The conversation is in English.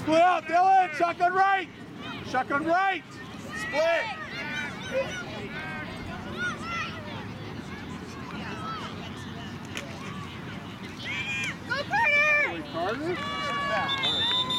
Split out, Dylan. Shotgun right. Shotgun right. Split. Go Carter! Carter?